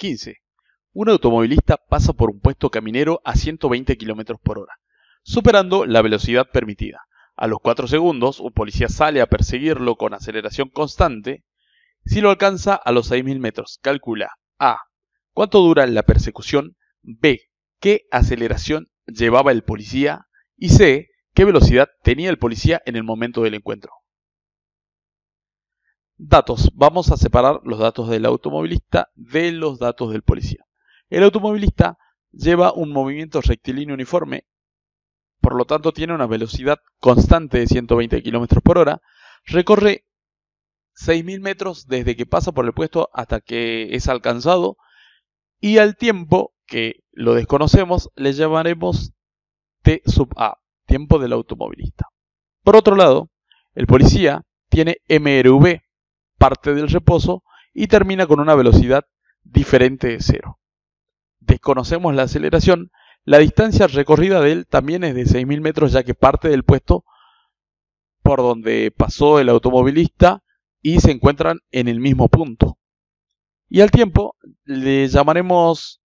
15. Un automovilista pasa por un puesto caminero a 120 km por hora, superando la velocidad permitida. A los 4 segundos, un policía sale a perseguirlo con aceleración constante. Si lo alcanza a los 6.000 metros, calcula A. ¿Cuánto dura la persecución? B. ¿Qué aceleración llevaba el policía? Y C. ¿Qué velocidad tenía el policía en el momento del encuentro? Datos. Vamos a separar los datos del automovilista de los datos del policía. El automovilista lleva un movimiento rectilíneo uniforme, por lo tanto tiene una velocidad constante de 120 km por hora, recorre 6.000 metros desde que pasa por el puesto hasta que es alcanzado y al tiempo que lo desconocemos le llamaremos T sub A, tiempo del automovilista. Por otro lado, el policía tiene MRV, parte del reposo y termina con una velocidad diferente de cero. Desconocemos la aceleración, la distancia recorrida de él también es de 6.000 metros ya que parte del puesto por donde pasó el automovilista y se encuentran en el mismo punto. Y al tiempo le llamaremos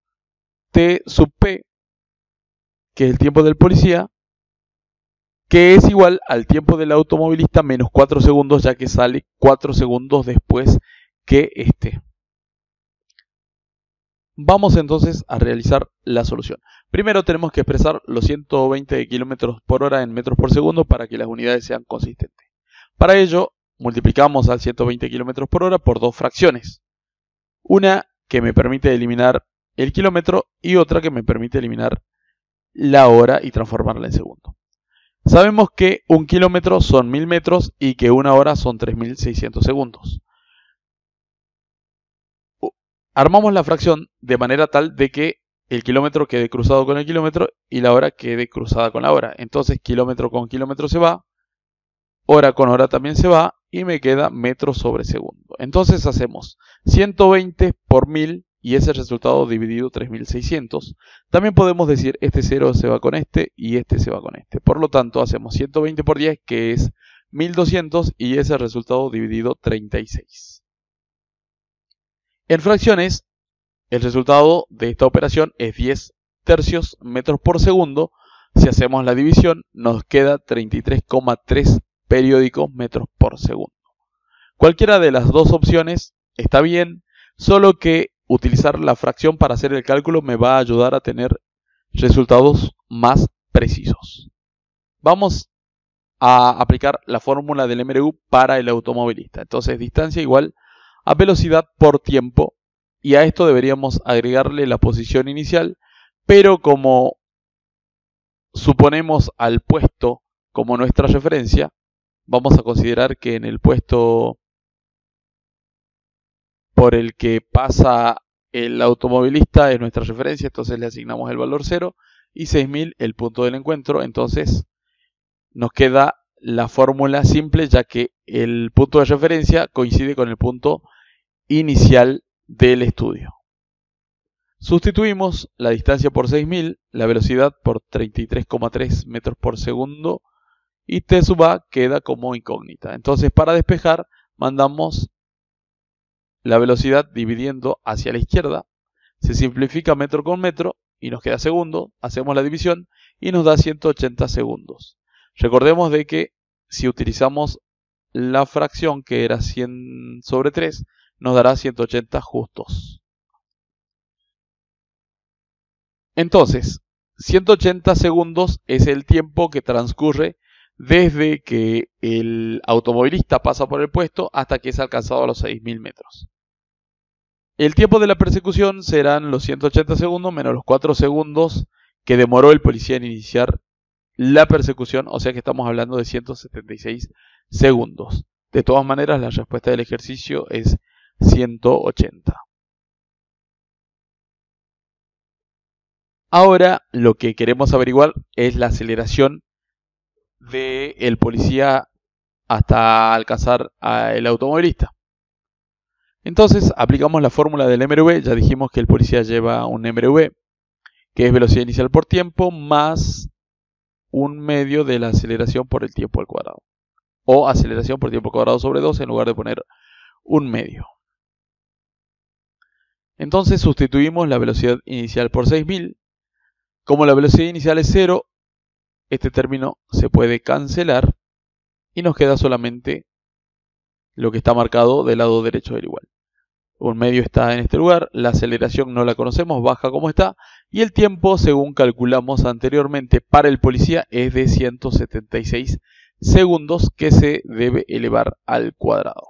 T sub P, que es el tiempo del policía, que es igual al tiempo del automovilista menos 4 segundos, ya que sale 4 segundos después que este. Vamos entonces a realizar la solución. Primero tenemos que expresar los 120 km por hora en metros por segundo para que las unidades sean consistentes. Para ello, multiplicamos al 120 km por hora por dos fracciones. Una que me permite eliminar el kilómetro y otra que me permite eliminar la hora y transformarla en segundo. Sabemos que un kilómetro son 1000 metros y que una hora son 3600 segundos. Armamos la fracción de manera tal de que el kilómetro quede cruzado con el kilómetro y la hora quede cruzada con la hora. Entonces kilómetro con kilómetro se va, hora con hora también se va y me queda metro sobre segundo. Entonces hacemos 120 por 1000 y ese resultado dividido 3600. También podemos decir este 0 se va con este y este se va con este. Por lo tanto, hacemos 120 por 10 que es 1200 y ese resultado dividido 36. En fracciones, el resultado de esta operación es 10 tercios metros por segundo. Si hacemos la división, nos queda 33,3 periódicos metros por segundo. Cualquiera de las dos opciones está bien, solo que utilizar la fracción para hacer el cálculo me va a ayudar a tener resultados más precisos. Vamos a aplicar la fórmula del MRU para el automovilista. Entonces, distancia igual a velocidad por tiempo. Y a esto deberíamos agregarle la posición inicial. Pero como suponemos al puesto como nuestra referencia, vamos a considerar que en el puesto por el que pasa el automovilista es nuestra referencia, entonces le asignamos el valor 0 y 6000 el punto del encuentro, entonces nos queda la fórmula simple ya que el punto de referencia coincide con el punto inicial del estudio. Sustituimos la distancia por 6000, la velocidad por 33,3 metros por segundo y T sub A queda como incógnita. Entonces para despejar mandamos la velocidad dividiendo hacia la izquierda, se simplifica metro con metro y nos queda segundo, hacemos la división y nos da 180 segundos. Recordemos de que si utilizamos la fracción que era 100 sobre 3, nos dará 180 justos. Entonces, 180 segundos es el tiempo que transcurre desde que el automovilista pasa por el puesto hasta que es alcanzado a los 6.000 metros. El tiempo de la persecución serán los 180 segundos menos los 4 segundos que demoró el policía en iniciar la persecución, o sea que estamos hablando de 176 segundos. De todas maneras, la respuesta del ejercicio es 180. Ahora lo que queremos averiguar es la aceleración del policía hasta alcanzar al automovilista. Entonces aplicamos la fórmula del MRV, ya dijimos que el policía lleva un MRV, que es velocidad inicial por tiempo, más un medio de la aceleración por el tiempo al cuadrado. O aceleración por tiempo al cuadrado sobre 2 en lugar de poner un medio. Entonces sustituimos la velocidad inicial por 6000. Como la velocidad inicial es 0, este término se puede cancelar y nos queda solamente lo que está marcado del lado derecho del igual. Un medio está en este lugar, la aceleración no la conocemos, baja como está, y el tiempo, según calculamos anteriormente, para el policía es de 176 segundos que se debe elevar al cuadrado.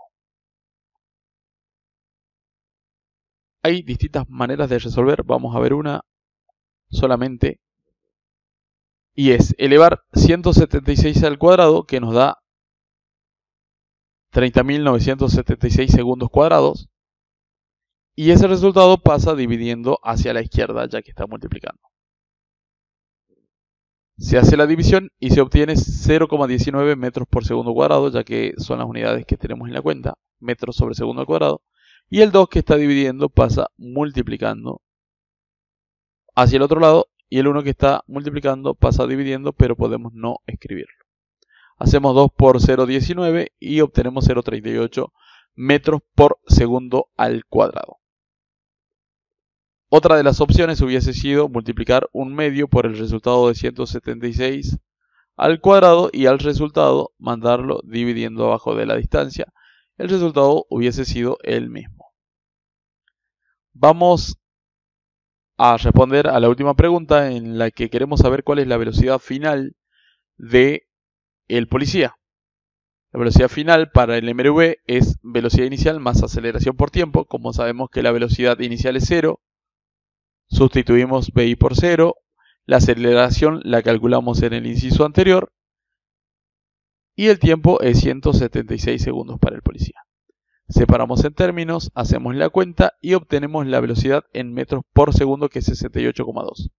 Hay distintas maneras de resolver, vamos a ver una solamente, y es elevar 176 al cuadrado, que nos da 30.976 segundos cuadrados, y ese resultado pasa dividiendo hacia la izquierda ya que está multiplicando. Se hace la división y se obtiene 0,19 metros por segundo cuadrado, ya que son las unidades que tenemos en la cuenta, metros sobre segundo al cuadrado. Y el 2 que está dividiendo pasa multiplicando hacia el otro lado y el 1 que está multiplicando pasa dividiendo, pero podemos no escribirlo. Hacemos 2 por 0,19 y obtenemos 0,38 metros por segundo al cuadrado. Otra de las opciones hubiese sido multiplicar un medio por el resultado de 176 al cuadrado y al resultado mandarlo dividiendo abajo de la distancia. El resultado hubiese sido el mismo. Vamos a responder a la última pregunta en la que queremos saber cuál es la velocidad final de el policía. La velocidad final para el MRV es velocidad inicial más aceleración por tiempo. Como sabemos que la velocidad inicial es 0, Sustituimos BI por 0. La aceleración la calculamos en el inciso anterior. Y el tiempo es 176 segundos para el policía. Separamos en términos, hacemos la cuenta y obtenemos la velocidad en metros por segundo que es 68,2.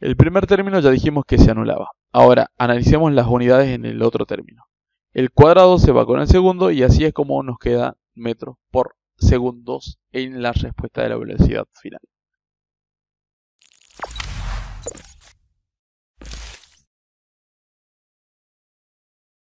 El primer término ya dijimos que se anulaba. Ahora analicemos las unidades en el otro término. El cuadrado se va con el segundo y así es como nos queda metros por segundos en la respuesta de la velocidad final.